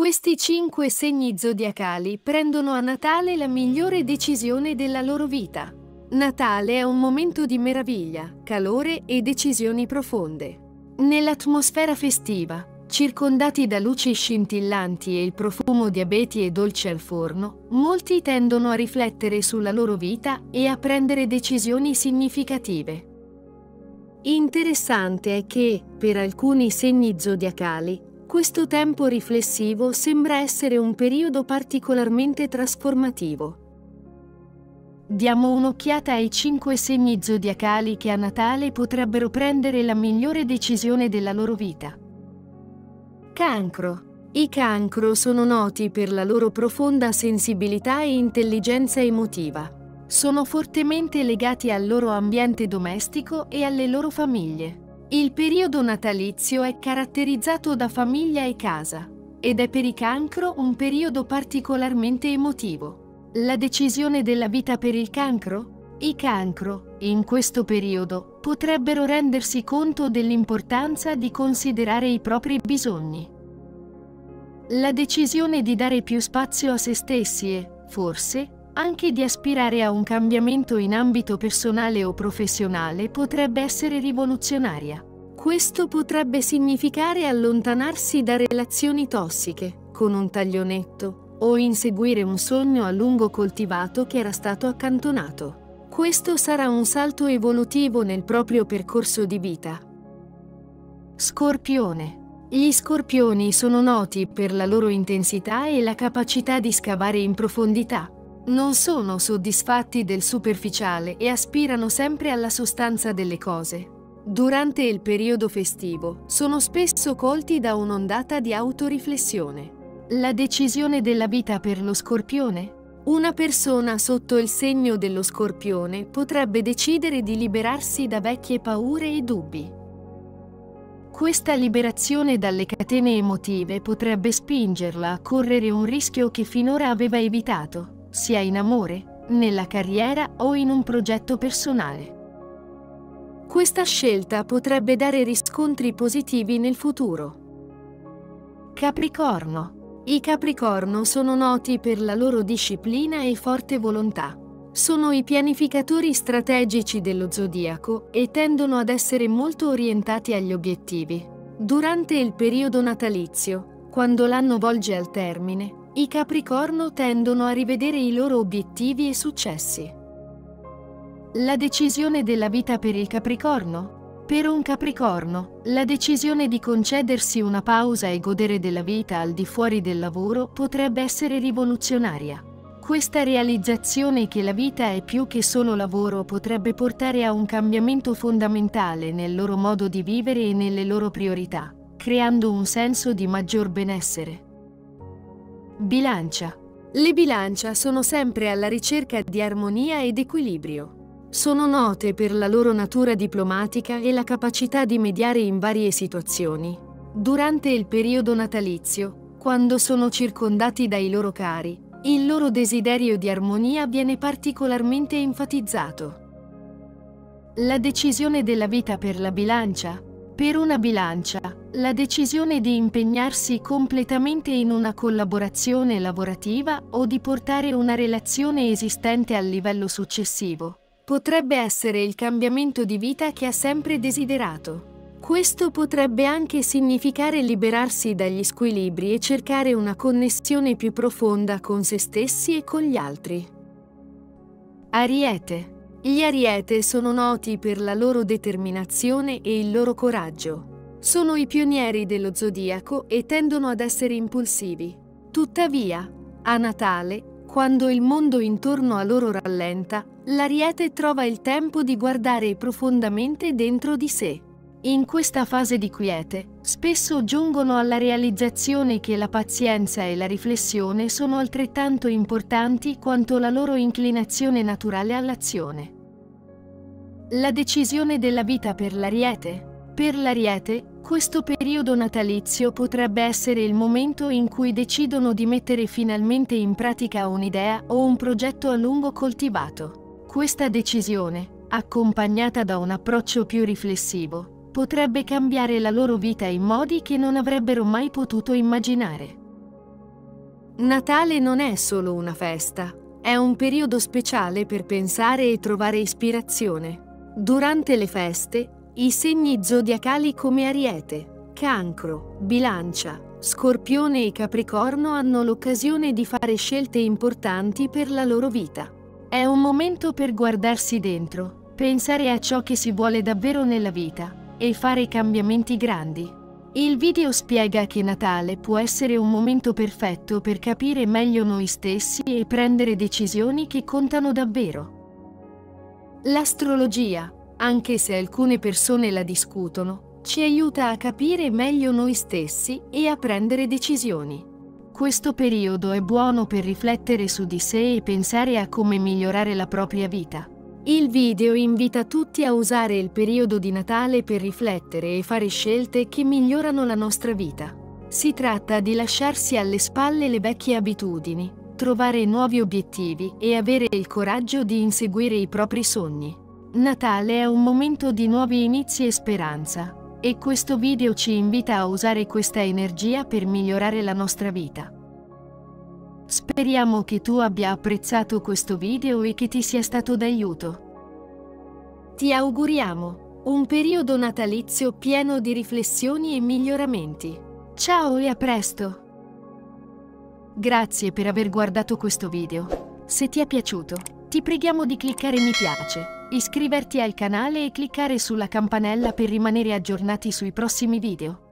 Questi cinque segni zodiacali prendono a Natale la migliore decisione della loro vita. Natale è un momento di meraviglia, calore e decisioni profonde. Nell'atmosfera festiva, circondati da luci scintillanti e il profumo di abeti e dolci al forno, molti tendono a riflettere sulla loro vita e a prendere decisioni significative. Interessante è che, per alcuni segni zodiacali, questo tempo riflessivo sembra essere un periodo particolarmente trasformativo. Diamo un'occhiata ai cinque segni zodiacali che a Natale potrebbero prendere la migliore decisione della loro vita. Cancro. I cancro sono noti per la loro profonda sensibilità e intelligenza emotiva. Sono fortemente legati al loro ambiente domestico e alle loro famiglie. Il periodo natalizio è caratterizzato da famiglia e casa ed è per i cancro un periodo particolarmente emotivo. La decisione della vita per il cancro? I cancro, in questo periodo, potrebbero rendersi conto dell'importanza di considerare i propri bisogni. La decisione di dare più spazio a se stessi e, forse, anche di aspirare a un cambiamento in ambito personale o professionale potrebbe essere rivoluzionaria. Questo potrebbe significare allontanarsi da relazioni tossiche, con un taglionetto, o inseguire un sogno a lungo coltivato che era stato accantonato. Questo sarà un salto evolutivo nel proprio percorso di vita. Scorpione. Gli scorpioni sono noti per la loro intensità e la capacità di scavare in profondità. Non sono soddisfatti del superficiale e aspirano sempre alla sostanza delle cose. Durante il periodo festivo sono spesso colti da un'ondata di autoriflessione. La decisione della vita per lo scorpione? Una persona sotto il segno dello scorpione potrebbe decidere di liberarsi da vecchie paure e dubbi. Questa liberazione dalle catene emotive potrebbe spingerla a correre un rischio che finora aveva evitato, sia in amore, nella carriera o in un progetto personale. Questa scelta potrebbe dare riscontri positivi nel futuro. Capricorno i Capricorno sono noti per la loro disciplina e forte volontà. Sono i pianificatori strategici dello zodiaco e tendono ad essere molto orientati agli obiettivi. Durante il periodo natalizio, quando l'anno volge al termine, i Capricorno tendono a rivedere i loro obiettivi e successi. La decisione della vita per il Capricorno per un Capricorno, la decisione di concedersi una pausa e godere della vita al di fuori del lavoro potrebbe essere rivoluzionaria. Questa realizzazione che la vita è più che solo lavoro potrebbe portare a un cambiamento fondamentale nel loro modo di vivere e nelle loro priorità, creando un senso di maggior benessere. Bilancia. Le bilancia sono sempre alla ricerca di armonia ed equilibrio. Sono note per la loro natura diplomatica e la capacità di mediare in varie situazioni. Durante il periodo natalizio, quando sono circondati dai loro cari, il loro desiderio di armonia viene particolarmente enfatizzato. La decisione della vita per la bilancia? Per una bilancia, la decisione di impegnarsi completamente in una collaborazione lavorativa o di portare una relazione esistente al livello successivo potrebbe essere il cambiamento di vita che ha sempre desiderato. Questo potrebbe anche significare liberarsi dagli squilibri e cercare una connessione più profonda con se stessi e con gli altri. Ariete. Gli Ariete sono noti per la loro determinazione e il loro coraggio. Sono i pionieri dello zodiaco e tendono ad essere impulsivi. Tuttavia, a Natale, quando il mondo intorno a loro rallenta, l'ariete trova il tempo di guardare profondamente dentro di sé. In questa fase di quiete, spesso giungono alla realizzazione che la pazienza e la riflessione sono altrettanto importanti quanto la loro inclinazione naturale all'azione. La decisione della vita per l'ariete? Per l'ariete, questo periodo natalizio potrebbe essere il momento in cui decidono di mettere finalmente in pratica un'idea o un progetto a lungo coltivato. Questa decisione, accompagnata da un approccio più riflessivo, potrebbe cambiare la loro vita in modi che non avrebbero mai potuto immaginare. Natale non è solo una festa, è un periodo speciale per pensare e trovare ispirazione. Durante le feste, i segni zodiacali come Ariete, Cancro, Bilancia, Scorpione e Capricorno hanno l'occasione di fare scelte importanti per la loro vita. È un momento per guardarsi dentro, pensare a ciò che si vuole davvero nella vita e fare cambiamenti grandi. Il video spiega che Natale può essere un momento perfetto per capire meglio noi stessi e prendere decisioni che contano davvero. L'astrologia, anche se alcune persone la discutono, ci aiuta a capire meglio noi stessi e a prendere decisioni. Questo periodo è buono per riflettere su di sé e pensare a come migliorare la propria vita. Il video invita tutti a usare il periodo di Natale per riflettere e fare scelte che migliorano la nostra vita. Si tratta di lasciarsi alle spalle le vecchie abitudini, trovare nuovi obiettivi e avere il coraggio di inseguire i propri sogni. Natale è un momento di nuovi inizi e speranza, e questo video ci invita a usare questa energia per migliorare la nostra vita. Speriamo che tu abbia apprezzato questo video e che ti sia stato d'aiuto. Ti auguriamo un periodo natalizio pieno di riflessioni e miglioramenti. Ciao e a presto! Grazie per aver guardato questo video. Se ti è piaciuto, ti preghiamo di cliccare mi piace, iscriverti al canale e cliccare sulla campanella per rimanere aggiornati sui prossimi video.